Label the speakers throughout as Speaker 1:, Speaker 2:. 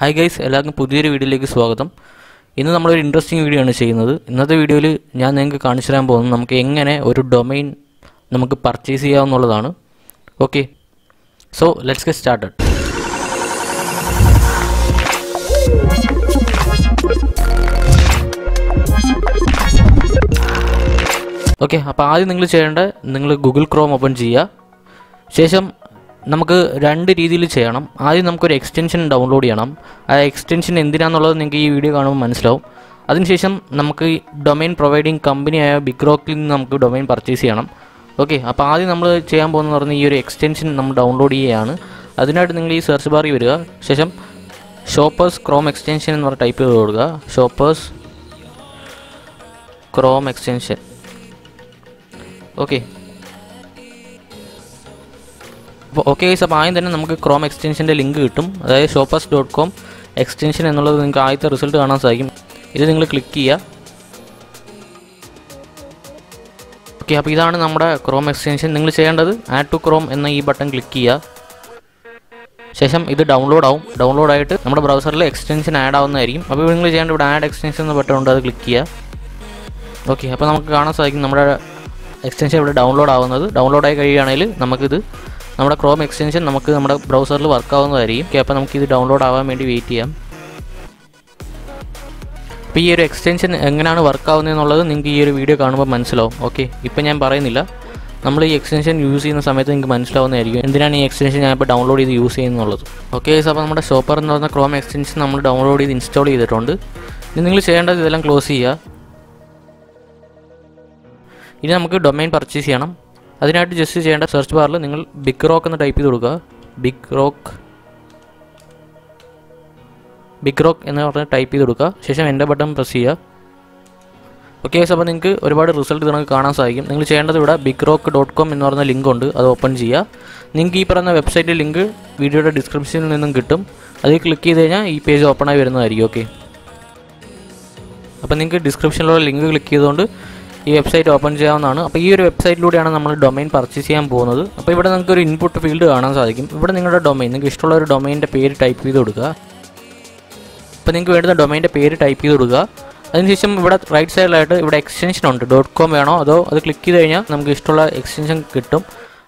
Speaker 1: Hi guys എല്ലാവർക്കും പുതിയൊരു വീഡിയോയിലേക്ക് സ്വാഗതം. ഇന്ന് നമ്മളൊരു ഇൻട്രസ്റ്റിംഗ് വീഡിയോ ആണ് ചെയ്യുന്നത്. ഇന്നത്തെ വീഡിയോയിൽ ഞാൻ നിങ്ങൾക്ക് കാണിച്ചു തരാൻ പോകുന്നത് നമുക്ക് എങ്ങനെ ഒരു ഡൊമൈൻ നമുക്ക് purchase ചെയ്യാവുന്നുള്ളതാണ് okay so let's get started okay അപ്പോൾ ആദ്യം നിങ്ങൾ ചെയ്യേണ്ട നിങ്ങൾ ഗൂഗിൾ ക്രോം ഓപ്പൺ ചെയ്യുക. ശേഷം നമുക്ക് രണ്ട് രീതിയിൽ ചെയ്യണം. ആദ്യം നമുക്കൊരു എക്സ്റ്റൻഷൻ ഡൗൺലോഡ് ചെയ്യണം. ആ എക്സ്റ്റൻഷൻ എന്തിനാണെന്നുള്ളത് നിങ്ങൾക്ക് ഈ വീഡിയോ കാണുമ്പോൾ മനസ്സിലാവും. അതിനുശേഷം നമുക്ക് ഡൊമൈൻ പ്രൊവൈഡിങ് കമ്പനിയായ ബിഗ് റോക്കിൽ നിന്ന് നമുക്ക് ഡൊമൈൻ പർച്ചേസ് ചെയ്യണം. ഓക്കെ അപ്പോൾ ആദ്യം നമ്മൾ ചെയ്യാൻ പോകുന്നത് പറഞ്ഞാൽ ഈ ഒരു എക്സ്റ്റൻഷൻ നമ്മൾ ഡൗൺലോഡ് ചെയ്യുകയാണ്. അതിനായിട്ട് നിങ്ങൾ ഈ സെർച്ച് ബാറിൽ വരിക. ശേഷം ഷോപ്പേഴ്സ് ക്രോം എക്സ്റ്റൻഷൻ എന്ന് പറഞ്ഞ ടൈപ്പ് ചെയ്ത് കൊടുക്കുക. ഷോപ്പേഴ്സ് ക്രോം എക്സ്റ്റൻഷൻ ഓക്കെ അപ്പോൾ ഓക്കെ ഗൈസ് അപ്പോൾ ആദ്യം തന്നെ നമുക്ക് ക്രോം എക്സ്റ്റൻഷന്റെ ലിങ്ക് കിട്ടും. അതായത് ഷോപ്പേഴ്സ് ഡോട്ട് കോം എക്സ്റ്റൻഷൻ എന്നുള്ളത് നിങ്ങൾക്ക് ആദ്യത്തെ റിസൾട്ട് കാണാൻ സാധിക്കും. ഇത് നിങ്ങൾ ക്ലിക്ക് ചെയ്യുക ഓക്കെ അപ്പോൾ ഇതാണ് നമ്മുടെ ക്രോം എക്സ്റ്റൻഷൻ നിങ്ങൾ ചെയ്യേണ്ടത് ആഡ് ടു ക്രോം എന്ന ഈ ബട്ടൺ ക്ലിക്ക് ചെയ്യുക ശേഷം ഇത് ഡൗൺലോഡ് ആവും. ഡൗൺലോഡ് ആയിട്ട് നമ്മുടെ ബ്രൗസറിൽ എക്സ്റ്റൻഷൻ ആഡ് ആവുന്നതായിരിക്കും. അപ്പോൾ നിങ്ങൾ ചെയ്യേണ്ട ഇവിടെ ആഡ് എക്സ്റ്റൻഷൻ എന്ന ബട്ടൺ ഉണ്ട് അത് ക്ലിക്ക് ചെയ്യുക ഓക്കെ അപ്പോൾ നമുക്ക് കാണാൻ സാധിക്കും നമ്മുടെ എക്സ്റ്റൻഷൻ ഇവിടെ ഡൗൺലോഡ് ആവുന്നത്. ഡൗൺലോഡ് ആയി കഴിയുകയാണെങ്കിൽ നമുക്കിത് നമ്മുടെ ക്രോം എക്സ്റ്റൻഷൻ നമുക്ക് നമ്മുടെ ബ്രൗസറിൽ വർക്ക് ആവുന്നതായിരിക്കും. ഓക്കെ അപ്പോൾ നമുക്ക് ഇത് ഡൗൺലോഡ് ആവാൻ വേണ്ടി വെയിറ്റ് ചെയ്യാം. അപ്പോൾ ഈ ഒരു എക്സ്റ്റൻഷൻ എങ്ങനെയാണ് വർക്ക് ആവുന്നതെന്നുള്ളത് നിങ്ങൾക്ക് ഈ ഒരു വീഡിയോ കാണുമ്പോൾ മനസ്സിലാവും. ഓക്കെ ഇപ്പോൾ ഞാൻ പറയുന്നില്ല. നമ്മൾ ഈ എക്സ്റ്റൻഷൻ യൂസ് ചെയ്യുന്ന സമയത്ത് നിങ്ങൾക്ക് മനസ്സിലാവുന്നതായിരിക്കും എന്തിനാണ് ഈ എക്സ്റ്റൻഷൻ ഞാൻ ഇപ്പോൾ ഡൗൺലോഡ് ചെയ്ത് യൂസ് ചെയ്യുന്നുള്ളത് ഓക്കെ അപ്പോൾ നമ്മുടെ ഷോപ്പർ എന്ന് പറയുന്ന ക്രോം എക്സ്റ്റൻഷൻ നമ്മൾ ഡൗൺലോഡ് ചെയ്ത് ഇൻസ്റ്റാൾ ചെയ്തിട്ടുണ്ട്. ഇനി നിങ്ങൾ ചെയ്യേണ്ടത് ഇതെല്ലാം ക്ലോസ് ചെയ്യുക. ഇനി നമുക്ക് ഡൊമൈൻ പർച്ചേസ് ചെയ്യണം. അതിനായിട്ട് ജസ്റ്റ് ചെയ്യേണ്ട സെർച്ച് ബാറിൽ നിങ്ങൾ ബിഗ് റോക്ക് എന്ന് ടൈപ്പ് ചെയ്ത് കൊടുക്കുക. ബിഗ് റോക്ക് ബിഗ് റോക്ക് എന്ന് പറഞ്ഞ് ടൈപ്പ് ചെയ്ത് കൊടുക്കുക. ശേഷം എന്റെ ബട്ടൺ പ്രസ് ചെയ്യുക. ഓക്കെ അപ്പോൾ നിങ്ങൾക്ക് ഒരുപാട് റിസൾട്ട് നിങ്ങൾക്ക് കാണാൻ സാധിക്കും. നിങ്ങൾ ചെയ്യേണ്ടത് ഇവിടെ ബിഗ് റോക്ക് ഡോട്ട് കോം എന്ന് പറഞ്ഞ ലിങ്ക് ഉണ്ട്. അത് ഓപ്പൺ ചെയ്യുക. നിങ്ങൾക്ക് ഈ പറഞ്ഞ വെബ്സൈറ്റ് ലിങ്ക് വീഡിയോയുടെ ഡിസ്ക്രിപ്ഷനിൽ നിന്നും കിട്ടും. അതിൽ ക്ലിക്ക് ചെയ്ത് കഴിഞ്ഞാൽ ഈ പേജ് ഓപ്പൺ ആയി വരുന്നതായിരിക്കും. ഓക്കെ അപ്പോൾ നിങ്ങൾക്ക് ഡിസ്ക്രിപ്ഷനിലുള്ള ലിങ്ക് ക്ലിക്ക് ചെയ്തുകൊണ്ട് ഈ വെബ്സൈറ്റ് ഓപ്പൺ ചെയ്യാവുന്നതാണ്. അപ്പോൾ ഈ ഒരു വെബ്സൈറ്റിലൂടെയാണ് നമ്മൾ ഡൊമൈൻ പർച്ചേസ് ചെയ്യാൻ പോകുന്നത്. അപ്പോൾ ഇവിടെ നിങ്ങൾക്ക് ഒരു ഇൻപുട്ട് ഫീൽഡ് കാണാൻ സാധിക്കും. ഇവിടെ നിങ്ങളുടെ ഡൊമൈൻ നിങ്ങൾക്ക് ഇഷ്ടമുള്ള ഒരു ഡൊമൈന്റെ പേര് ടൈപ്പ് ചെയ്ത് കൊടുക്കുക. അപ്പോൾ നിങ്ങൾക്ക് വേണ്ടുന്ന ഡൊമൈന്റെ പേര് ടൈപ്പ് ചെയ്ത് കൊടുക്കുക. അതിനുശേഷം ഇവിടെ റൈറ്റ് സൈഡിലായിട്ട് ഇവിടെ എക്സ്റ്റൻഷൻ ഉണ്ട്. ഡോട്ട് കോം വേണോ? അതോ അത് ക്ലിക്ക് ചെയ്ത് കഴിഞ്ഞാൽ നമുക്ക് ഇഷ്ടമുള്ള എക്സ്റ്റൻഷൻ കിട്ടും.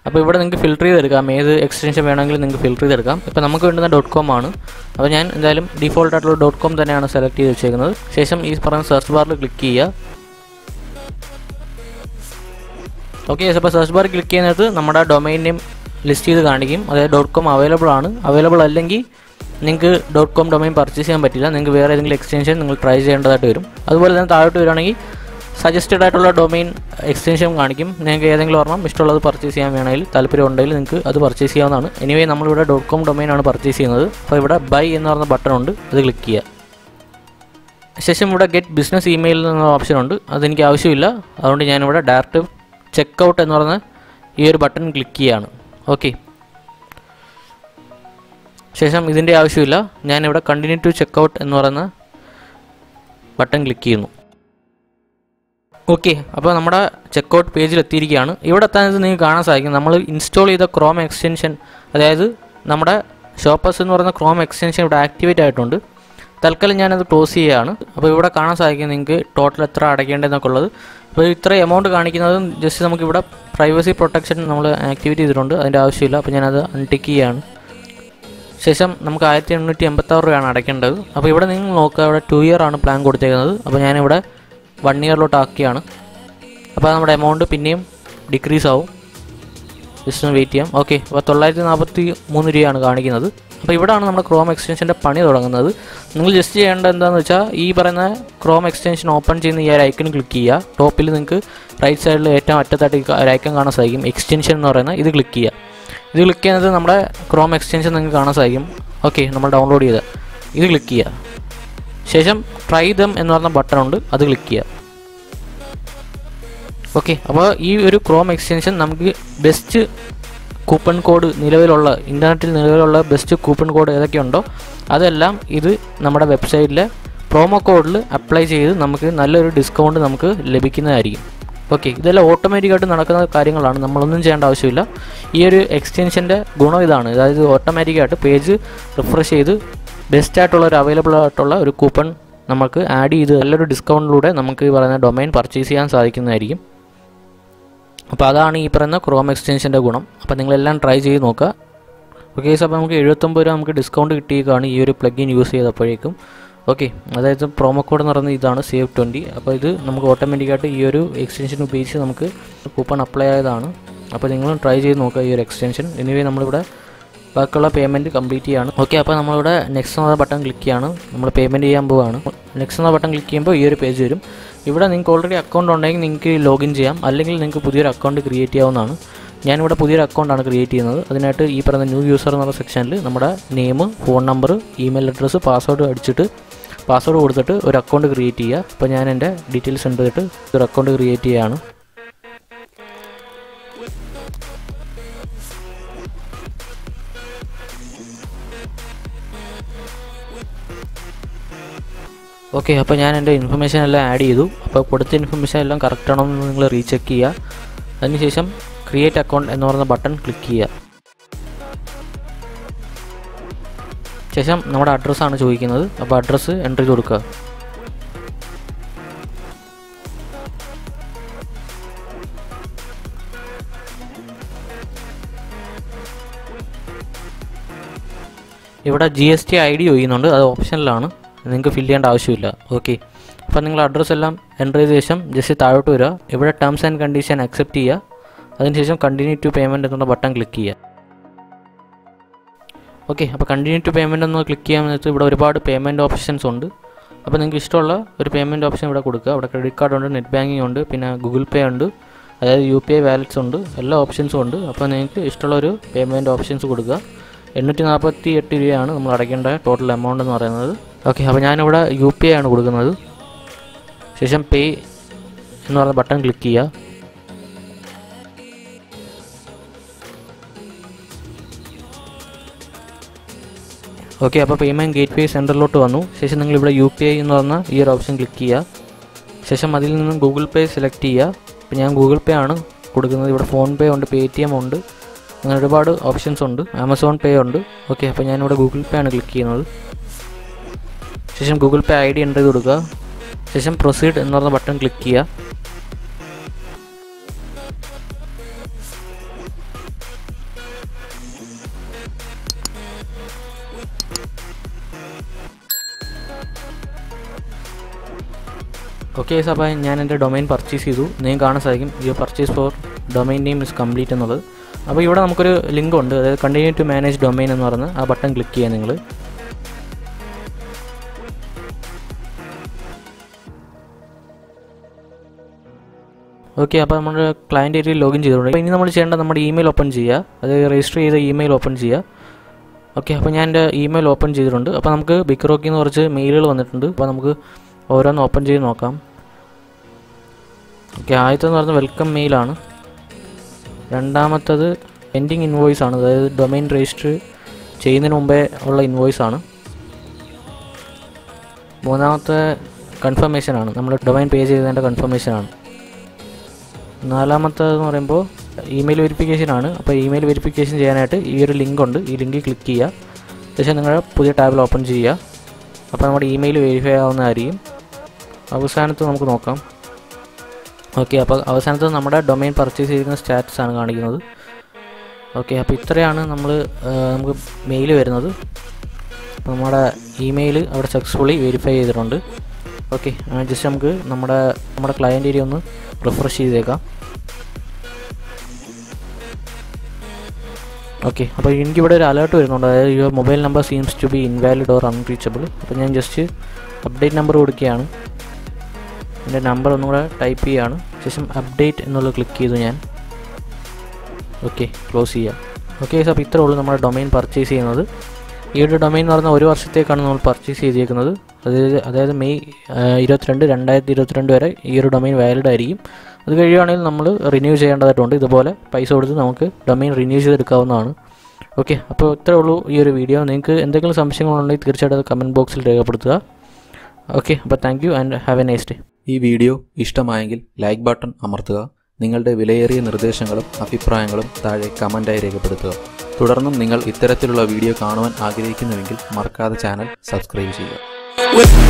Speaker 1: അപ്പോൾ ഇവിടെ നിങ്ങൾക്ക് ഫിൽറ്റർ ചെയ്തെടുക്കാം ഏത് എക്സ്റ്റൻഷൻ വേണമെങ്കിലും നിങ്ങൾക്ക് ഫിൽറ്റർ ചെയ്തെടുക്കാം ഇപ്പോൾ നമുക്ക് വേണ്ടുന്ന ഡോട്ട് കോം ആണ്. അപ്പോൾ ഞാൻ എന്തായാലും ഡിഫോൾട്ട് ആയിട്ടുള്ള ഡോട്ട് കോം തന്നെയാണ് സെലക്ട് ചെയ്ത് വെച്ചേക്കുന്നത്. ശേഷം ഈ പറഞ്ഞ സെർച്ച് ബാറിൽ ക്ലിക്ക് ചെയ്യുക. ഓക്കെ അപ്പോൾ സെർച്ച് ബാർ ക്ലിക്ക് ചെയ്യുന്നത് നമ്മുടെ ഡൊമൈൻ നെയിം ലിസ്റ്റ് ചെയ്ത് കാണിക്കും. അതായത് ഡോട്ട് കോം അവൈലബിൾ ആണ്. അവൈലബിൾ അല്ലെങ്കിൽ നിങ്ങൾക്ക് ഡോട്ട് കോം ഡൊമൈൻ പർച്ചേസ് ചെയ്യാൻ പറ്റില്ല. നിങ്ങൾക്ക് വേറെ ഏതെങ്കിലും എക്സ്റ്റൻഷൻ നിങ്ങൾ ട്രൈ ചെയ്യേണ്ടതായിട്ട് വരും. അതുപോലെ തന്നെ താഴോട്ട് വരികയാണെങ്കിൽ സജസ്റ്റഡ് ആയിട്ടുള്ള ഡൊമൈൻ എക്സ്റ്റൻഷൻ കാണിക്കും. നിങ്ങൾക്ക് ഏതെങ്കിലും ഓർമ്മ ഇഷ്ടമുള്ളത് പർച്ചേസ് ചെയ്യാൻ വേണമെങ്കിൽ താല്പര്യം ഉണ്ടെങ്കിൽ നിങ്ങൾക്ക് അത് പർച്ചേസ് ചെയ്യാവുന്നതാണ്. എനിവേ നമ്മളിവിടെ ഡോട്ട് കോം ആണ് പർച്ചേസ് ചെയ്യുന്നത്. അപ്പോൾ ഇവിടെ ബൈ എന്ന് പറഞ്ഞ ബട്ടൺ ഉണ്ട്. അത് ക്ലിക്ക് ചെയ്യുക. ശേഷം ഇവിടെ ഗെറ്റ് ബിസിനസ് ഇമെയിൽ എന്ന ഓപ്ഷൻ ഉണ്ട്. അതെനിക്ക് ആവശ്യമില്ല. അതുകൊണ്ട് ഞാനിവിടെ ഡയറക്റ്റ് ചെക്കൗട്ട് എന്ന് പറഞ്ഞ ഈ ഒരു ബട്ടൺ ക്ലിക്ക് ചെയ്യാണ്. ഓക്കെ ശേഷം ഇതിന്റെ ആവശ്യമില്ല. ഞാനിവിടെ കണ്ടിന്യൂ ടു ചെക്കൗട്ട് എന്ന് പറയുന്ന ബട്ടൺ ക്ലിക്ക് ചെയ്യുന്നു. ഓക്കെ അപ്പോൾ നമ്മുടെ ചെക്കൗട്ട് പേജിൽ എത്തിയിരിക്കുകയാണ്. ഇവിടെ എത്താൻ നിങ്ങൾക്ക് കാണാൻ സാധിക്കും. നമ്മൾ ഇൻസ്റ്റാൾ ചെയ്ത ക്രോം എക്സ്റ്റൻഷൻ അതായത് നമ്മുടെ ഷോപ്പേഴ്സ് എന്ന് പറയുന്ന ക്രോം എക്സ്റ്റൻഷൻ ഇവിടെ ആക്ടിവേറ്റ് ആയിട്ടുണ്ട്. തൽക്കാലം ഞാനത് ക്ലോസ് ചെയ്യുകയാണ് അപ്പോൾ ഇവിടെ കാണാൻ സാധിക്കും നിങ്ങൾക്ക് ടോട്ടൽ എത്ര അടയ്ക്കേണ്ടതെന്നൊക്കെ ഉള്ളത്. അപ്പോൾ ഇത്ര എമൗണ്ട് കാണിക്കുന്നതും ജസ്റ്റ് നമുക്കിവിടെ പ്രൈവസി പ്രൊട്ടക്ഷൻ നമ്മൾ ആക്ടിവേറ്റ് ചെയ്തിട്ടുണ്ട്. അതിന്റെ ആവശ്യമില്ല. അപ്പോൾ ഞാനത് അൺടിക്ക് ചെയ്യുകയാണ് ശേഷം നമുക്ക് ആയിരത്തി എണ്ണൂറ്റി എൺപത്താറ് രൂപയാണ് അടയ്ക്കേണ്ടത്. അപ്പോൾ ഇവിടെ നിങ്ങൾ നോക്കുക ഇവിടെ ടു ഇയർ ആണ് പ്ലാൻ കൊടുത്തേക്കുന്നത്. അപ്പോൾ ഞാനിവിടെ വൺ ഇയറിലോട്ട് ആക്കിയാണ്. അപ്പോൾ നമ്മുടെ എമൗണ്ട് പിന്നെയും ഡിക്രീസ് ആവും. ജസ്റ്റ് ഒന്ന് വെയിറ്റ് ചെയ്യാം. ഓക്കെ അപ്പോൾ തൊള്ളായിരത്തി നാൽപ്പത്തി മൂന്ന് രൂപയാണ് കാണിക്കുന്നത്. അപ്പോൾ ഇവിടെയാണ് നമ്മുടെ ക്രോം എക്സ്റ്റൻഷന്റെ പണി തുടങ്ങുന്നത്. നിങ്ങൾ ജസ്റ്റ് ചെയ്യേണ്ടത് എന്താണെന്ന് വെച്ചാൽ ഈ പറയുന്ന ക്രോം എക്സ്റ്റൻഷൻ ഓപ്പൺ ചെയ്യുന്ന ഈ ഒരു ഐക്കൺ ക്ലിക്ക് ചെയ്യുക. ടോപ്പിൽ നിങ്ങൾക്ക് റൈറ്റ് സൈഡിൽ ഏറ്റവും അറ്റത്തായിട്ട് ഒരു ഐക്കൺ കാണാൻ സാധിക്കും. എക്സ്റ്റൻഷൻ എന്ന് പറയുന്ന ഇത് ക്ലിക്ക് ചെയ്യുക. ഇത് ക്ലിക്ക് ചെയ്യുന്നത് നമ്മുടെ ക്രോം എക്സ്റ്റൻഷൻ നിങ്ങൾക്ക് കാണാൻ സാധിക്കും. ഓക്കെ നമ്മൾ ഡൗൺലോഡ് ചെയ്ത. ഇത് ക്ലിക്ക് ചെയ്യുക. ശേഷം ട്രൈ ദം എന്ന് പറഞ്ഞ ബട്ടൺ ഉണ്ട് അത് ക്ലിക്ക് ചെയ്യുക. ഓക്കെ അപ്പോൾ ഈ ഒരു ക്രോം എക്സ്റ്റൻഷൻ നമുക്ക് ബെസ്റ്റ് കൂപ്പൺ കോഡ് നിലവിലുള്ള ഇന്റർനെറ്റിൽ നിലവിലുള്ള ബെസ്റ്റ് കൂപ്പൺ കോഡ് ഏതൊക്കെയുണ്ടോ അതെല്ലാം ഇത് നമ്മുടെ വെബ്സൈറ്റിലെ പ്രോമോ കോഡിൽ അപ്ലൈ ചെയ്ത് നമുക്ക് നല്ലൊരു ഡിസ്കൗണ്ട് നമുക്ക് ലഭിക്കുന്നതായിരിക്കും. ഓക്കെ ഇതെല്ലാം ഓട്ടോമാറ്റിക്കായിട്ട് നടക്കുന്ന കാര്യങ്ങളാണ്. നമ്മളൊന്നും ചെയ്യേണ്ട ആവശ്യമില്ല. ഈ ഒരു എക്സ്റ്റൻഷന്റെ ഗുണം ഇതാണ്. അതായത് ഓട്ടോമാറ്റിക്കായിട്ട് പേജ് റിഫ്രഷ് ചെയ്ത് ബെസ്റ്റ് ആയിട്ടുള്ള ഒരു അവൈലബിൾ ആയിട്ടുള്ള ഒരു കൂപ്പൺ നമുക്ക് ആഡ് ചെയ്ത് നല്ലൊരു ഡിസ്കൗണ്ടിലൂടെ നമുക്ക് ഈ പറയുന്ന ഡൊമൈൻ പർച്ചേസ് ചെയ്യാൻ സാധിക്കുന്നതായിരിക്കും. അപ്പോൾ അതാണ് ഈ പറയുന്ന ക്രോം എക്സ്റ്റൻഷന്റെ ഗുണം. അപ്പോൾ നിങ്ങളെല്ലാം ട്രൈ ചെയ്ത് നോക്കുക. ഓക്കെ സാർ അപ്പോൾ നമുക്ക് എഴുപത്തൊമ്പത് രൂപ നമുക്ക് ഡിസ്കൗണ്ട് കിട്ടിയേക്കാണ് ഈ ഒരു പ്ലഗിൻ യൂസ് ചെയ്തപ്പോഴേക്കും. ഓക്കെ അതായത് പ്രോമോ കോഡ് എന്ന് പറയുന്നത് ഇതാണ് സേവ് ട്വന്റി അപ്പോൾ ഇത് നമുക്ക് ഓട്ടോമാറ്റിക്കായിട്ട് ഈ ഒരു എക്സ്റ്റൻഷൻ ഉപയോഗിച്ച് നമുക്ക് കൂപ്പൺ അപ്ലൈ ആയതാണ്. അപ്പോൾ നിങ്ങളും ട്രൈ ചെയ്ത് നോക്കുക ഈ ഒരു എക്സ്റ്റൻഷൻ എനിവേ നമ്മളിവിടെ ബാക്കിയുള്ള പേയ്മെന്റ് കംപ്ലീറ്റ് ചെയ്യാണ്. ഓക്കെ അപ്പോൾ നമ്മളിവിടെ നെക്സ്റ്റ് എന്ന ബട്ടൺ ക്ലിക്ക് ചെയ്യാണ്. നമ്മൾ പേയ്മെന്റ് ചെയ്യാൻ പോവുകയാണ് നെക്സ്റ്റ് എന്ന ബട്ടൺ ക്ലിക്ക് ചെയ്യുമ്പോൾ ഈ ഒരു പേജ് വരും. ഇവിടെ നിങ്ങൾക്ക് ഓൾറെഡി അക്കൗണ്ട് ഉണ്ടെങ്കിൽ നിങ്ങൾക്ക് ലോഗിൻ ചെയ്യാം. അല്ലെങ്കിൽ നിങ്ങൾക്ക് പുതിയൊരു അക്കൗണ്ട് ക്രിയേറ്റ് ചെയ്യാവുന്നതാണ്. ഞാനിവിടെ പുതിയൊരു അക്കൗണ്ടാണ് ക്രിയേറ്റ് ചെയ്യുന്നത്. അതിനായിട്ട് ഈ പറയുന്ന ന്യൂ യൂസർ എന്നുള്ള സെക്ഷനിൽ നമ്മുടെ name phone number email address password അടിച്ചിട്ട് പാസ്വേഡ് കൊടുത്തിട്ട് ഒരു അക്കൗണ്ട് ക്രിയേറ്റ് ചെയ്യുക. അപ്പോൾ ഞാൻ എന്റെ ഡീറ്റെയിൽസ് എടുത്തിട്ട് ഒരു അക്കൗണ്ട് ക്രിയേറ്റ് ചെയ്യുകയാണ് ഓക്കെ അപ്പോൾ ഞാൻ എന്റെ ഇൻഫർമേഷൻ എല്ലാം ആഡ് ചെയ്തു. അപ്പോൾ കൊടുത്ത ഇൻഫർമേഷൻ എല്ലാം കറക്റ്റ് ആണോ എന്ന് നിങ്ങൾ റീചെക്ക് ചെയ്യുക. അതിനുശേഷം ക്രിയേറ്റ് അക്കൗണ്ട് എന്ന് പറയുന്ന ബട്ടൺ ക്ലിക്ക് ചെയ്യുക. ശേഷം നമ്മുടെ അഡ്രസ്സാണ് ചോദിക്കുന്നത്. അപ്പോൾ അഡ്രസ്സ് എന്റർ ചെയ്ത് കൊടുക്കുക. ഇവിടെ G S T I D ചോദിക്കുന്നുണ്ട്. അത് ഓപ്ഷനിലാണ് നിങ്ങൾക്ക് ഫില്ല് ചെയ്യേണ്ട ആവശ്യമില്ല. ഓക്കെ അപ്പോൾ നിങ്ങൾ അഡ്രസ്സ് എല്ലാം എന്റർ ചെയ്ത ശേഷം ജസ്റ്റ് താഴോട്ട് വരിക. ഇവിടെ ടേംസ് ആൻഡ് കണ്ടീഷൻ അക്സെപ്റ്റ് ചെയ്യുക. അതിനുശേഷം കണ്ടിന്യൂ ടു പേയ്മെന്റ് എന്നുള്ള ബട്ടൺ ക്ലിക്ക് ചെയ്യുക. ഓക്കെ അപ്പോൾ കണ്ടിന്യൂ ടു പേയ്മെന്റ് ഒന്ന് ക്ലിക്ക് ചെയ്യാൻ നേരത്ത് ഇവിടെ ഒരുപാട് പേയ്മെന്റ് ഓപ്ഷൻസ് ഉണ്ട്. അപ്പോൾ നിങ്ങൾക്ക് ഇഷ്ടമുള്ള ഒരു പേയ്മെന്റ് ഓപ്ഷൻ ഇവിടെ കൊടുക്കുക. അവിടെ ക്രെഡിറ്റ് കാർഡ് ഉണ്ട് നെറ്റ് ബാങ്കിങ് ഉണ്ട് പിന്നെ ഗൂഗിൾ പേ ഉണ്ട് അതായത് യു പി ഐ വാലറ്റ്സ് ഉണ്ട് എല്ലാ ഓപ്ഷൻസും ഉണ്ട്. അപ്പോൾ നിങ്ങൾക്ക് ഇഷ്ടമുള്ള ഒരു പേയ്മെന്റ് ഓപ്ഷൻസ് കൊടുക്കുക. എണ്ണൂറ്റി നാൽപ്പത്തി എട്ട് രൂപയാണ് നമ്മൾ അടയ്ക്കേണ്ട ടോട്ടൽ എമൗണ്ട് എന്ന് പറയുന്നത്. ഓക്കെ അപ്പോൾ ഞാനിവിടെ യു പി ഐ ആണ് കൊടുക്കുന്നത്. ശേഷം പേ എന്ന് പറയുന്ന ബട്ടൺ ക്ലിക്ക് ചെയ്യുക. ഓക്കെ അപ്പോൾ പേയ്മെന്റ് ഗേറ്റ് വേ സെന്ററിലോട്ട് വന്നു. ശേഷം നിങ്ങൾ ഇവിടെ യു പി ഐ എന്ന് പറഞ്ഞ ഈ ഒരു ഓപ്ഷൻ ക്ലിക്ക് ചെയ്യുക. ശേഷം അതിൽ നിന്നും ഗൂഗിൾ പേ സെലക്ട് ചെയ്യുക. അപ്പോൾ ഞാൻ ഗൂഗിൾ പേ ആണ് കൊടുക്കുന്നത്. ഇവിടെ ഫോൺ പേ ഉണ്ട് പേ ടി എം ഉണ്ട്. അങ്ങനെ ഒരുപാട് ഓപ്ഷൻസ് ഉണ്ട്. ആമസോൺ പേ ഉണ്ട്. ഓക്കെ അപ്പോൾ ഞാനിവിടെ ഗൂഗിൾ പേ ആണ് ക്ലിക്ക് ചെയ്യുന്നത്. ശേഷം Google Pay I D enter ചെയ്ത് കൊടുക്കുക. ശേഷം പ്രൊസീഡ് എന്ന് പറഞ്ഞ ബട്ടൺ ക്ലിക്ക് ചെയ്യുക. ഓക്കെ അപ്പോൾ ഞാൻ എന്റെ ഡൊമൈൻ പർച്ചേസ് ചെയ്തു. നിങ്ങൾക്ക് കാണാൻ സാധിക്കും. You purchase for domain name is complete എന്നുള്ളത്. അപ്പോൾ ഇവിടെ നമുക്കൊരു ലിങ്ക് ഉണ്ട്. അതായത് കണ്ടിന്യൂ ടു മാനേജ് ഡൊമൈൻ എന്ന് പറഞ്ഞ് ആ ബട്ടൺ ക്ലിക്ക് ചെയ്യുക നിങ്ങൾ. ഓക്കെ അപ്പോൾ നമ്മുടെ ക്ലയന്റ് ഏരിയയിൽ ലോഗിൻ ചെയ്തിട്ടുണ്ട് ഇനി നമ്മൾ ചെയ്യേണ്ടത് നമ്മുടെ ഇമെയിൽ ഓപ്പൺ ചെയ്യുക. അതായത് രജിസ്റ്റർ ചെയ്ത ഇമെയിൽ ഓപ്പൺ ചെയ്യുക. ഓക്കെ അപ്പോൾ ഞാൻ എന്റെ ഇമെയിൽ ഓപ്പൺ ചെയ്തിട്ടുണ്ട്. അപ്പോൾ നമുക്ക് ബിക്രോക്കിൽ നിന്ന് കുറച്ച് മെയിലുകൾ വന്നിട്ടുണ്ട്. അപ്പോൾ നമുക്ക് ഓരോന്ന് ഓപ്പൺ ചെയ്ത് നോക്കാം. ഓക്കെ ആദ്യത്തെ എന്ന് പറഞ്ഞാൽ വെൽക്കം മെയിലാണ് രണ്ടാമത്തത് എൻഡിങ് ഇൻവോയ്സ് ആണ്. അതായത് ഡൊമൈൻ രജിസ്റ്റർ ചെയ്യുന്നതിന് മുമ്പേ ഉള്ള ഇൻവോയ്സ് ആണ്. മൂന്നാമത്തെ കൺഫർമേഷൻ ആണ്. നമ്മൾ ഡൊമൈൻ പേ ചെയ്തതിന്റെ കൺഫർമേഷൻ ആണ്. നാലാമത്തേതെന്ന് പറയുമ്പോൾ ഇമെയിൽ വെരിഫിക്കേഷൻ ആണ്. അപ്പോൾ ഇമെയിൽ വെരിഫിക്കേഷൻ ചെയ്യാനായിട്ട് ഈ ഒരു ലിങ്ക് ഉണ്ട്. ഈ ലിങ്കിൽ ക്ലിക്ക് ചെയ്യുക. ശേഷം നിങ്ങളുടെ പുതിയ ടാബിൽ ഓപ്പൺ ചെയ്യുക. അപ്പോൾ നമ്മുടെ ഇമെയിൽ വെരിഫൈ ആവുന്ന ആവുന്നതായിരിക്കും അവസാനത്ത് നമുക്ക് നോക്കാം. ഓക്കെ അപ്പോൾ അവസാനത്ത് നമ്മുടെ ഡൊമൈൻ പർച്ചേസ് ചെയ്തിരിക്കുന്ന സ്റ്റാറ്റസ് ആണ് കാണിക്കുന്നത്. ഓക്കെ അപ്പോൾ ഇത്രയാണ് നമ്മൾ നമുക്ക് മെയിൽ വരുന്നത്. നമ്മുടെ ഇമെയിൽ അവിടെ സക്സസ്ഫുള്ളി വെരിഫൈ ചെയ്തിട്ടുണ്ട്. ഓക്കെ ജസ്റ്റ് നമുക്ക് നമ്മുടെ നമ്മുടെ ക്ലയന്റ് ഏരിയ ഒന്ന് റിഫ്രഷ് ചെയ്തേക്കാം. ഓക്കെ അപ്പോൾ എനിക്കിവിടെ ഒരു അലേർട്ട് വരുന്നുണ്ട്. അതായത് your mobile number seems to be invalid or unreachable അപ്പോൾ ഞാൻ ജസ്റ്റ് അപ്ഡേറ്റ് നമ്പർ കൊടുക്കുകയാണ്. എന്റെ നമ്പർ ഒന്നും കൂടെ ടൈപ്പ് ചെയ്യുകയാണ് ശേഷം അപ്ഡേറ്റ് എന്നുള്ളത് ക്ലിക്ക് ചെയ്തു ഞാൻ. ഓക്കെ ക്ലോസ് ചെയ്യാം. ഓക്കെ അപ്പോൾ ഇത്രേ ഉള്ളൂ നമ്മുടെ ഡൊമൈൻ പർച്ചേസ് ചെയ്യുന്നത്. ഈ ഒരു ഡൊമൈൻ എന്ന് പറഞ്ഞാൽ ഒരു വർഷത്തേക്കാണ് നമ്മൾ പർച്ചേസ് ചെയ്തേക്കുന്നത്. അതായത് അതായത് മെയ് ഇരുപത്തിരണ്ട് രണ്ടായിരത്തി ഇരുപത്തിരണ്ട് വരെ ഈ ഒരു ഡൊമൈൻ വാലിഡ് ആയിരിക്കും. അത് കഴിയുകയാണെങ്കിൽ നമ്മൾ റിന്യൂ ചെയ്യേണ്ടതായിട്ടുണ്ട്. ഇതുപോലെ പൈസ കൊടുത്ത് നമുക്ക് ഡൊമൈൻ റിന്യൂ ചെയ്തെടുക്കാവുന്നതാണ്. ഓക്കെ അപ്പോൾ ഇത്രേ ഉള്ളൂ ഈ ഒരു വീഡിയോ നിങ്ങൾക്ക് എന്തെങ്കിലും സംശയങ്ങളുണ്ടെങ്കിൽ തീർച്ചയായിട്ടും അത് കമന്റ് ബോക്സിൽ രേഖപ്പെടുത്തുക. ഓക്കെ അപ്പോൾ thank you and have a nice day
Speaker 2: ഈ വീഡിയോ ഇഷ്ടമായെങ്കിൽ ലൈക്ക് ബട്ടൺ അമർത്തുക. നിങ്ങളുടെ വിലയേറിയ നിർദ്ദേശങ്ങളും അഭിപ്രായങ്ങളും താഴെ കമന്റായി രേഖപ്പെടുത്തുക. തുടർന്നും നിങ്ങൾ ഇത്തരത്തിലുള്ള വീഡിയോ കാണുവാൻ ആഗ്രഹിക്കുന്നുവെങ്കിൽ മറക്കാതെ ചാനൽ സബ്സ്ക്രൈബ് ചെയ്യുക.
Speaker 3: Yeah.